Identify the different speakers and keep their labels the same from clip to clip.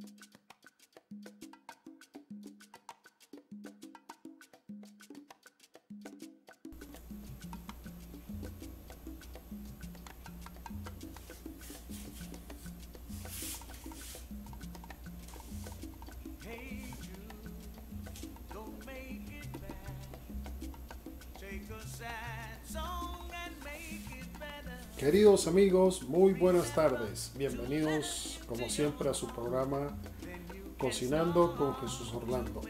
Speaker 1: Thank you. Queridos amigos, muy buenas tardes. Bienvenidos como siempre a su programa Cocinando con Jesús Orlando.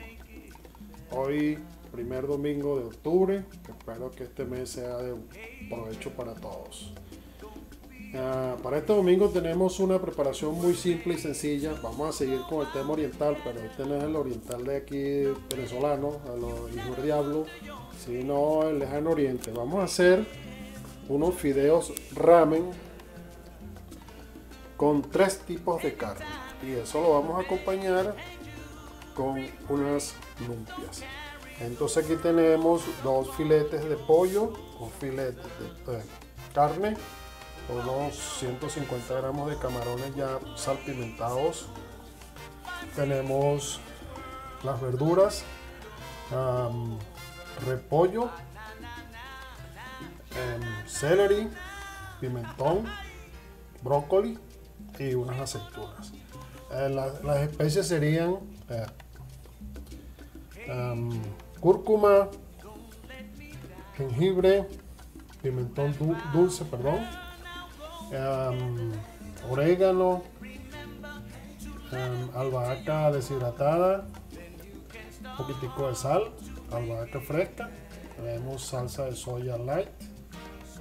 Speaker 1: Hoy, primer domingo de octubre, espero que este mes sea de provecho para todos. Ah, para este domingo tenemos una preparación muy simple y sencilla. Vamos a seguir con el tema oriental, pero este no es el oriental de aquí venezolano, a los hijos del diablo, sino el lejano oriente. Vamos a hacer unos fideos ramen con tres tipos de carne. Y eso lo vamos a acompañar con unas lumpias. Entonces aquí tenemos dos filetes de pollo un filete de eh, carne unos 150 gramos de camarones ya salpimentados. Tenemos las verduras repollo Em, celery, pimentón, brócoli y unas aceitunas. Eh, las especies serían eh, em, cúrcuma, jengibre, pimentón dulce, perdón, em, orégano, albahaca deshidratada, un poquitico de sal, albahaca fresca, tenemos salsa de soya light,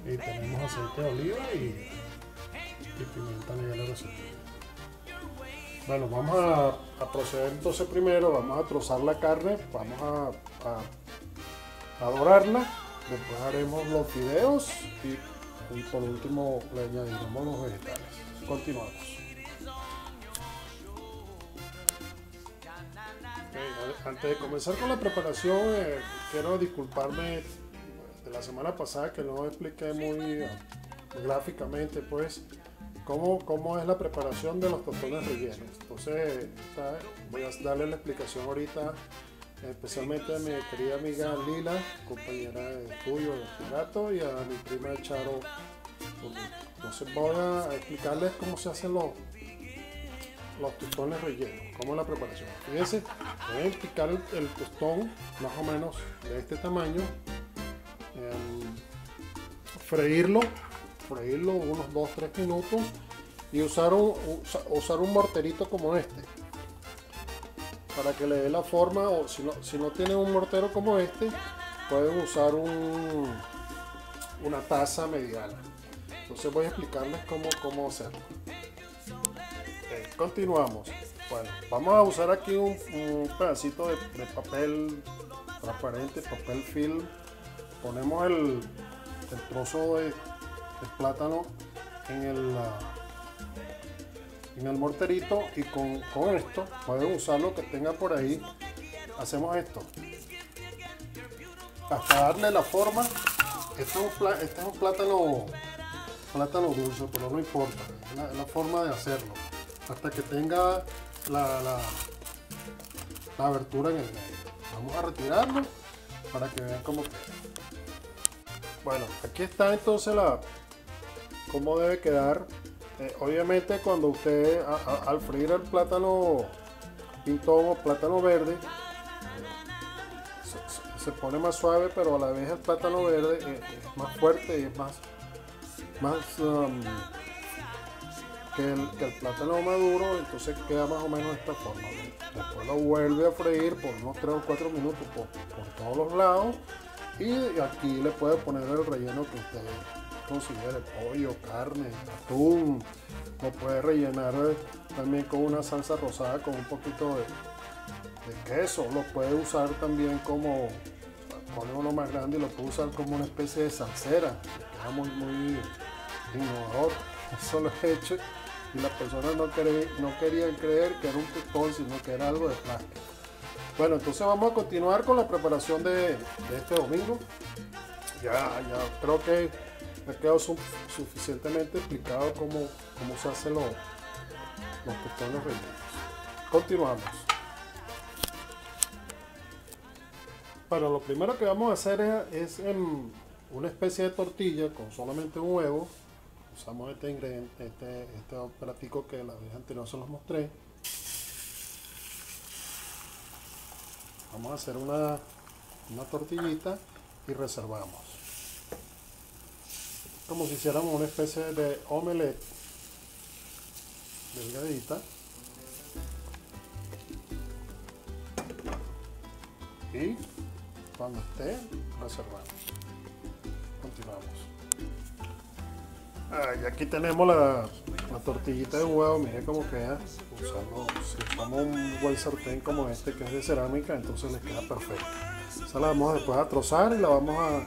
Speaker 1: y tenemos aceite de oliva y, pimienta negra Bueno, vamos a, proceder entonces primero, vamos a trozar la carne, vamos a, a, dorarla, después haremos los fideos y, y por último le añadiremos los vegetales. Continuamos. antes de comenzar con la preparación, eh, quiero disculparme la semana pasada que no expliqué muy gráficamente, pues, cómo, cómo es la preparación de los tostones rellenos. Entonces, voy a darle la explicación ahorita, especialmente a mi querida amiga Lila, compañera de estudio de gato, y a mi prima Charo. Entonces, voy a explicarles cómo se hacen los, los tostones rellenos, cómo es la preparación. Fíjense, voy a picar el tostón más o menos de este tamaño freírlo, freírlo unos 2-3 minutos y usar un, usar un morterito como este. Para que le dé la forma o si no, si no tienen un mortero como este pueden usar un, una taza mediana. Entonces voy a explicarles cómo, cómo hacerlo. Continuamos. Bueno vamos a usar aquí un, pedacito de, de papel transparente papel film. Ponemos el, trozo de, plátano en el, en el morterito y con, esto pueden usar lo que tenga por ahí. Hacemos esto. Hasta darle la forma. Este es un, este es un plátano, plátano dulce, pero no importa. Es la, forma de hacerlo. Hasta que tenga la, la, la abertura en el medio. Vamos a retirarlo para que vean cómo queda. Bueno, aquí está entonces la cómo debe quedar. Eh, obviamente cuando usted al freír el plátano pintón o plátano verde se, pone más suave, pero a la vez el plátano verde es, más fuerte y es más, más um, que, el, plátano maduro, entonces queda más o menos de esta forma. Después lo vuelve a freír por unos 3 o 4 minutos por todos los lados y aquí le puede poner el relleno que usted considere, pollo, carne, atún. Lo puede rellenar eh, también con una salsa rosada con un poquito de, queso. Lo puede usar también como, pone uno más grande y lo puede usar como una especie de salsera. queda muy, muy innovador. Eso lo he hecho y las personas no, querían creer que era un pistón, sino que era algo de plástico. Bueno, entonces vamos a continuar con la preparación de, este domingo. Ya, ya creo que me quedado suficientemente explicado cómo, cómo se hacen los, los rellenos. continuamos. Bueno, lo primero que vamos a hacer es, en una especie de tortilla con solamente un huevo. Usamos este ingrediente, este, este operativo que la vez anterior se los mostré. Vamos a hacer una, una tortillita y reservamos. Como si hiciéramos una especie de omelette delgadita. Y cuando esté, reservamos. Continuamos. Y aquí tenemos la, la, tortillita de huevo, mire cómo queda. Usando, si usamos un buen sartén como este que es de cerámica, entonces les queda perfecto. Esa la vamos después a trozar y la vamos a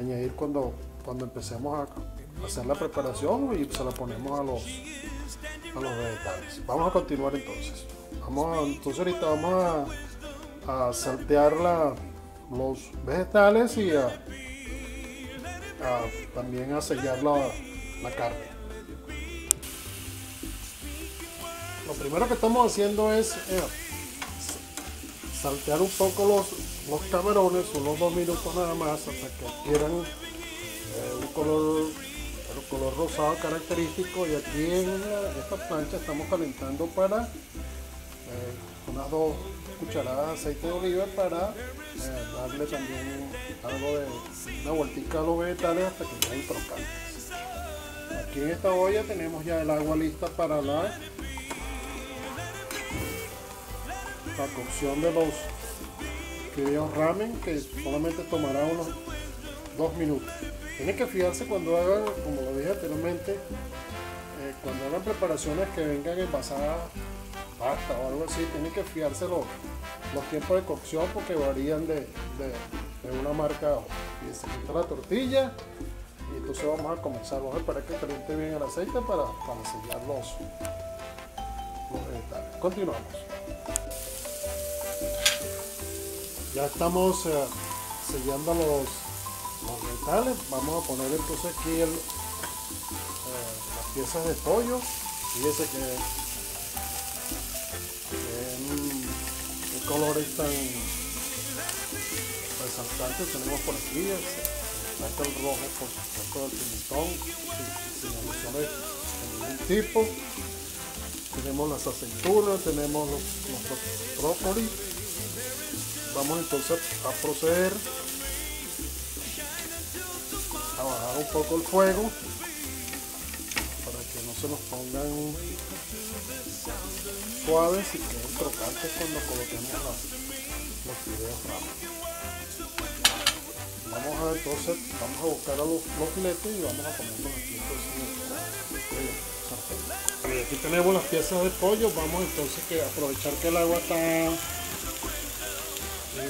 Speaker 1: añadir cuando, cuando empecemos a hacer la preparación y se la ponemos a los, a los vegetales. Vamos a continuar entonces. Vamos a, entonces ahorita vamos a, saltear la, los vegetales y a, también a sellar la, la, carne. Primero que estamos haciendo es eh, saltear un poco los, los camarones, unos dos minutos nada más hasta que adquieran eh, un color un color rosado característico y aquí en esta plancha estamos calentando para eh, unas dos cucharadas de aceite de oliva para darle también algo de una vueltica a los vegetales hasta que queden crocantes. Aquí en esta olla tenemos ya el agua lista para la, la cocción de los fideos ramen que solamente tomará unos dos minutos. Tienen que fijarse cuando hagan, como lo dije anteriormente, eh, cuando hagan preparaciones que vengan envasadas pasta o algo así, tienen que fijarse los, los tiempos de cocción porque varían de, una marca a otra. Y se quita la tortilla y entonces vamos a comenzar. Vamos a esperar que caliente bien el aceite para, para sellar los, vegetales. Continuamos. Ya estamos eh, sellando los, vegetales. Vamos a poner entonces aquí eh, las piezas de pollo. Fíjese que colores tan resaltantes tenemos por aquí el rojo por supuesto del pimentón sin, alusiones de ningún tipo tenemos las aceitunas tenemos los, los vamos entonces a proceder a bajar un poco el fuego para que no se nos pongan suaves y queden crocantes cuando coloquemos los, fideos rápidos. Vamos a entonces, vamos a buscar a los, filetes y vamos a ponerlos aquí entonces y aquí tenemos las piezas de pollo, vamos entonces que aprovechar que el agua está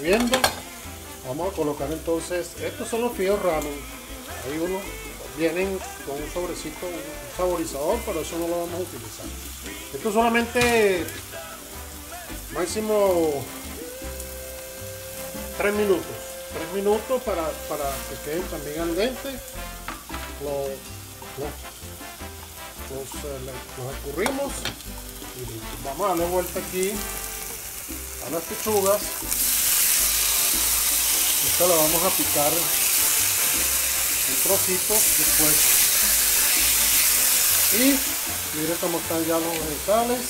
Speaker 1: hirviendo. Vamos a colocar entonces, estos son los fideos ramen. Hay uno vienen con un sobrecito, un saborizador, pero eso no lo vamos a utilizar. Esto solamente máximo 3 minutos. 3 minutos para, que queden también al dente. Los, escurrimos y vamos a darle vuelta aquí a las pechugas. Esta la vamos a picar un trocito después. Y mire cómo están ya los vegetales.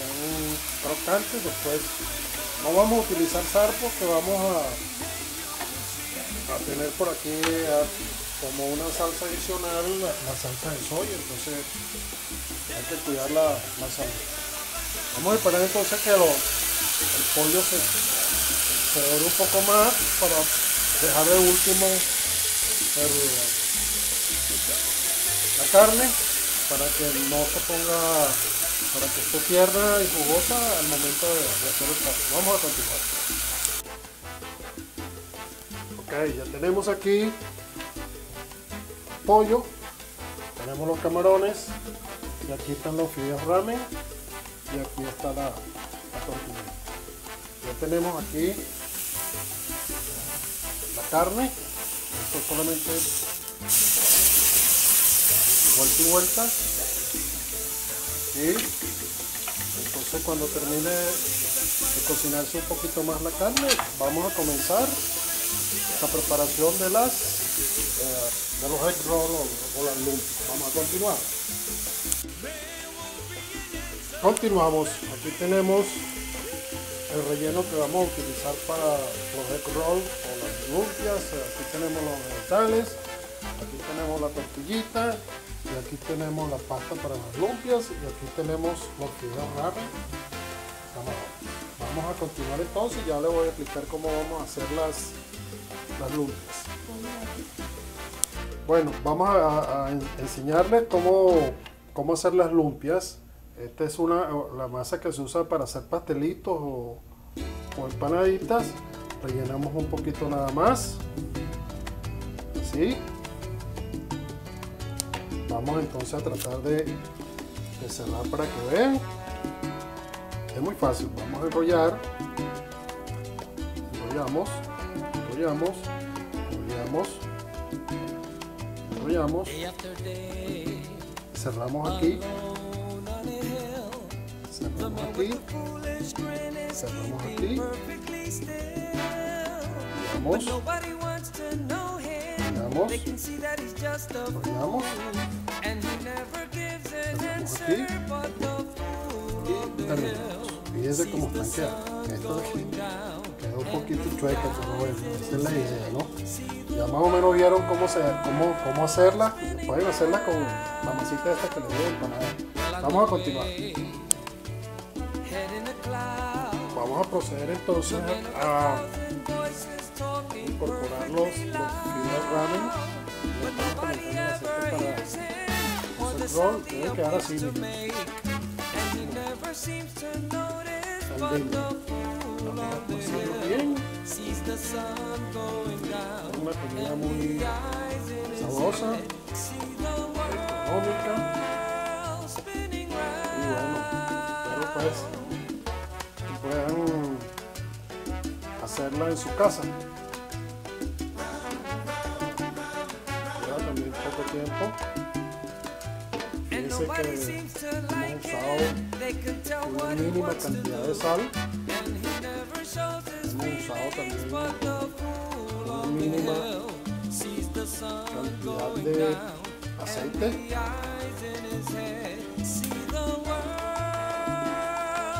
Speaker 1: Eh, están crocantes después no vamos a utilizar sarpo que vamos a, a tener por aquí como una salsa adicional la, salsa de soya. Entonces hay que cuidar la, la salsa vamos a esperar entonces que el pollo se se un poco más para dejar de último la carne para que no se ponga para que esté tierna y jugosa al momento de, hacer el plato. Vamos a continuar. Ok, ya tenemos aquí pollo, tenemos los camarones y aquí están los fideos ramen y aquí está la, la. Ya tenemos aquí carne. Esto solamente vuelta y vuelta. Y entonces cuando termine de cocinarse un poquito más la carne, vamos a comenzar la preparación de las eh, de los egg roll o, las lumpias. Vamos a continuar. Continuamos. Aquí tenemos el relleno que vamos a utilizar para los egg o las lumpias. Aquí tenemos los vegetales, aquí tenemos la tortillita y aquí tenemos la pasta para las lumpias y aquí tenemos los fideos ramen. Vamos, a continuar entonces, ya le voy a explicar cómo vamos a hacer las, las lumpias. Bueno, vamos a, enseñarles cómo, cómo hacer las lumpias. Esta es una, la masa que se usa para hacer pastelitos o, empanaditas. Rellenamos un poquito nada más. Así. Vamos entonces a tratar de, de cerrar para que vean. Es muy fácil. Vamos a enrollar. Enrollamos. Enrollamos. Enrollamos. Enrollamos. Cerramos aquí cerramos aquí, cerramos aquí, miramos, miramos, cerramos aquí y terminamos. Fíjense cómo están quedando. Esto aquí quedó un poquito chueca, pero bueno, esa es la idea, ¿no? Ya más o menos vieron cómo, se, cómo, cómo hacerla. Pueden hacerla con la masita esta que les dio empanada. Vamos a continuar. Vamos a proceder entonces a incorporar los, los ramen. Estamos calentando el aceite para hacer roll. Debe quedar así. bien. Una comida muy sabrosa, económica. Y bueno, pero pues hacerla en su casa. Lleva también poco tiempo. Fíjense que hemos usado una mínima cantidad de sal. Hemos usado también una mínima cantidad de aceite.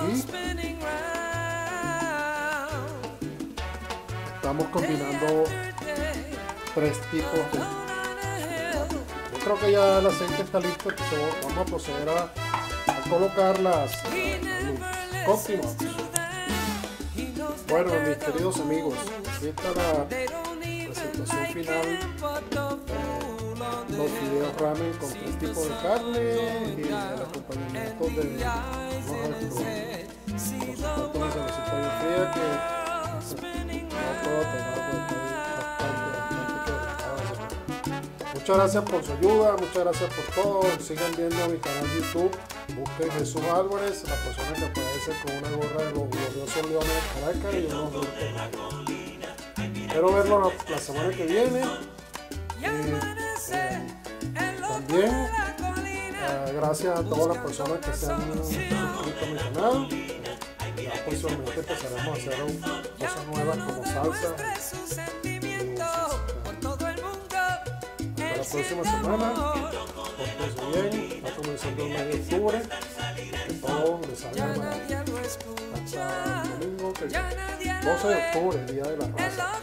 Speaker 1: Y estamos combinando tres tipos de yo creo que ya el aceite está listo entonces vamos a proceder a, colocar las, continuamos bueno mis queridos amigos esta es la presentación final los fideos ramen con tres tipos de carne y el acompañamiento de los Muchas gracias por su ayuda, muchas gracias por todo. Sigan viendo mi canal de YouTube. Busquen Jesús Álvarez, la persona que aparece con una gorra de los gloriosos leones de Caracas y unos. Espero verlo la, semana que viene. Eh, también eh, gracias a todas las personas que se han suscrito a mi canal. Ya próximamente empezaremos a hacer cosas nuevas como salsa. la próxima semana. Pórtense bien, va comenzando el mes de octubre. Que todo les salga. Hasta el domingo, que 12 de octubre, el día de la raza.